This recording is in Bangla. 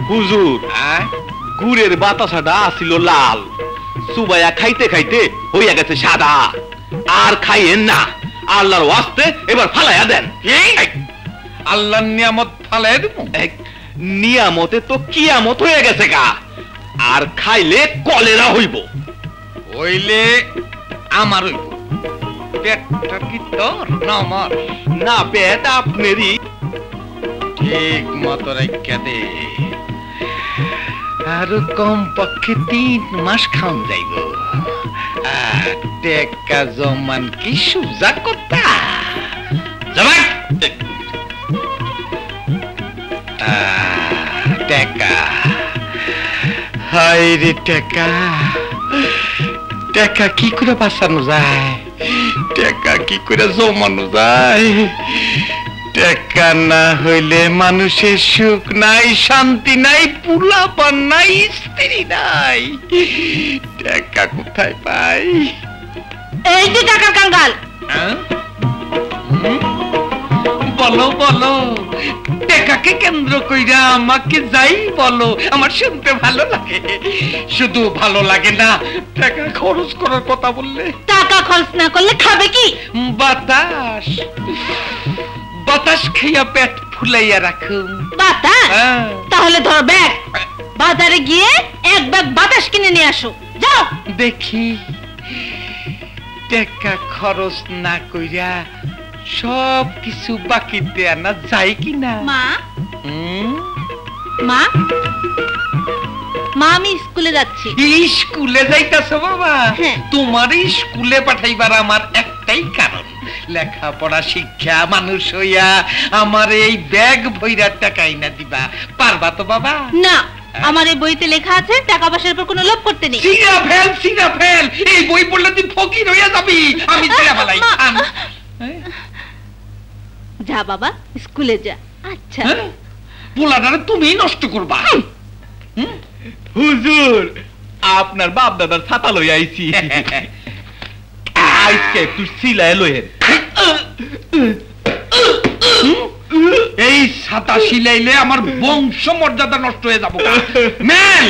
হুজুর গুড়ের বাতাসাটা আসিল লাল। সুবাইয়া খাইতে খাইতে হইয়া গেছে সাদা। আর খাইয়েন না। আল্লাহর ওয়াস্তে এবার ফালাইয়া দেন। আল্লাহর নিয়ামত ফালাই দিব? নিয়ামতে তো কিয়ামত হয়ে গেছে গা। আর খাইলে কলেরা হইব। হইলে আমার হইব। পেটটা কি তোর না আমার? না পেট আপনারই। ঠিক মতো রেখে দে। আর কম পক্ষে তিন মাস খাওন যাইব। টেকা জমান কি সুজা কথা? জমাই টেকা। হাই রে টেকা। টেকা কি করে বাঁচানো যায়? টেকা কি করে জমানো যায়? টেকা না হইলে মানুষের সুখ নাই শান্তি নাই পুলাপান নাই স্ত্রী নাই। টেকা কোথায় পাই? এই যে টাকার কাঙ্গাল। হ্যাঁ? বলো বলো টেকাকে কেন্দ্র কইরা আমাকে যাই বলো আমার শুনতে ভালো লাগে। শুধু ভালো লাগে না টাকা খরচ করার কথা বললে। টাকা খরচ না করলে খাবে কি? বাতাস। বাতাস খাইয়া পেট ফুলাইয়া রাখুন বাতাস? হ্যাঁ। তাহলে ধর ব্যাগ। বাজারে গিয়ে এক ব্যাগ বাতাস কিনে নিয়ে আসো। যাও। দেখি। টাকা খরচ না কইরা সব কিছু বাকিতে আনা যায় কিনা? মা? মা? মা আমি স্কুলে যাচ্ছি। স্কুলে যাইতাছো বাবা। হ্যাঁ। তোমার স্কুলে পাঠাইবার আমার একটাই কারণ। লেখাপড়া শিক্ষা মানুষ হইয়া আমার এই ব্যাগ ভৈরার টাকাই না দিবা। পারবা তো বাবা? না আমার এই বইতে লেখা আছে টাকা পয়সার উপর কোনো লোভ করতে নেই। সিরা ফেল সিরা ফেল! এই বই পড়লে তুই ফকির হইয়া যাবি। আমি সিরা ফেলাই। হ্যাঁ? যা বাবা স্কুলে যা। আচ্ছা। হ্যাঁ? পোলাটারে তুমি নষ্ট করবা। হুজুর আপনার বাপ দাদার ছাতা লই আইছি। আজকে একটু সিলাই লইহেন এই সাতাশি লাইলে আমার বংশ মর্যাদা নষ্ট হয়ে যাব মেল